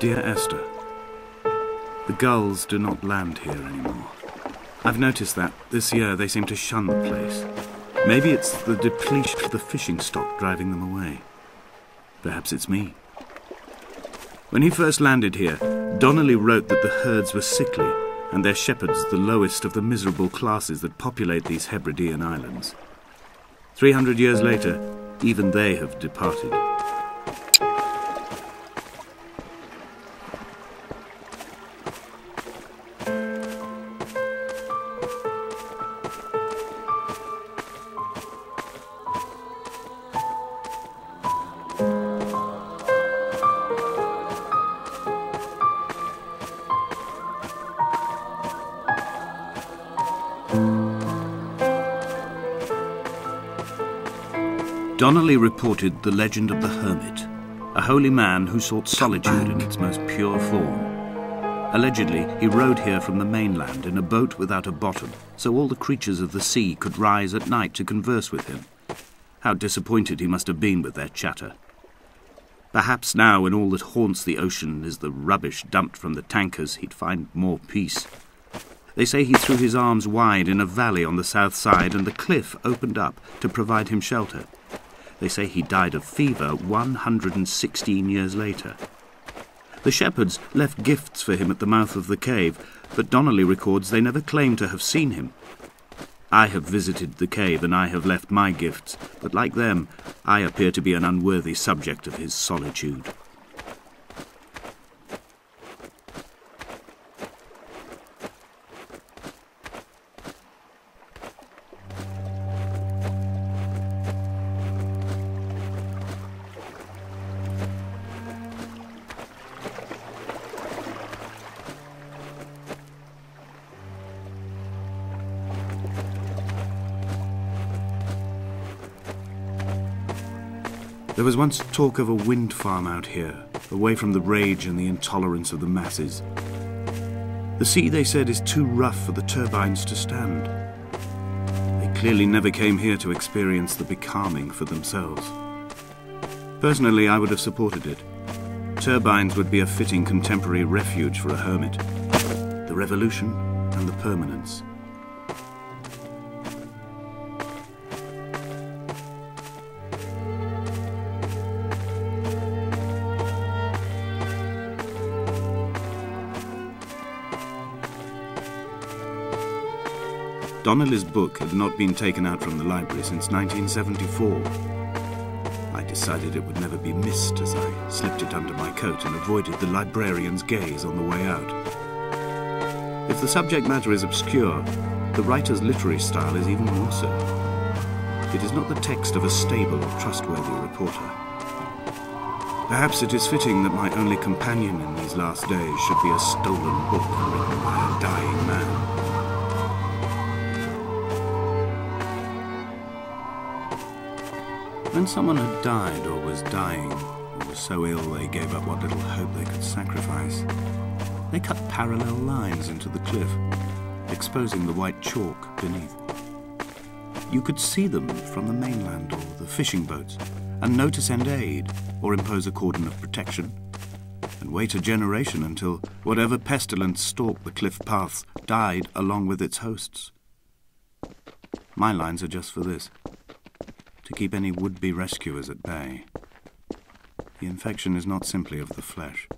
Dear Esther, the gulls do not land here anymore. I've noticed that this year they seem to shun the place. Maybe it's the depletion of the fishing stock driving them away. Perhaps it's me. When he first landed here, Donnelly wrote that the herds were sickly and their shepherds the lowest of the miserable classes that populate these Hebridean islands. Three hundred years later, even they have departed. Donnelly reported the legend of the hermit, a holy man who sought solitude in its most pure form. Allegedly, he rode here from the mainland in a boat without a bottom, so all the creatures of the sea could rise at night to converse with him. How disappointed he must have been with their chatter. Perhaps now, when all that haunts the ocean is the rubbish dumped from the tankers, he'd find more peace. They say he threw his arms wide in a valley on the south side, and the cliff opened up to provide him shelter. They say he died of fever 116 years later. The shepherds left gifts for him at the mouth of the cave, but Donnelly records they never claimed to have seen him. I have visited the cave and I have left my gifts, but like them, I appear to be an unworthy subject of his solitude. There was once talk of a wind farm out here, away from the rage and the intolerance of the masses. The sea, they said, is too rough for the turbines to stand. They clearly never came here to experience the becalming for themselves. Personally, I would have supported it. Turbines would be a fitting contemporary refuge for a hermit. The revolution and the permanence. Donnelly's book had not been taken out from the library since 1974. I decided it would never be missed as I slipped it under my coat and avoided the librarian's gaze on the way out. If the subject matter is obscure, the writer's literary style is even more so. It is not the text of a stable or trustworthy reporter. Perhaps it is fitting that my only companion in these last days should be a stolen book written by When someone had died or was dying, or was so ill they gave up what little hope they could sacrifice, they cut parallel lines into the cliff, exposing the white chalk beneath. You could see them from the mainland or the fishing boats, and know to send aid or impose a cordon of protection, and wait a generation until whatever pestilence stalked the cliff paths died along with its hosts. My lines are just for this to keep any would-be rescuers at bay. The infection is not simply of the flesh.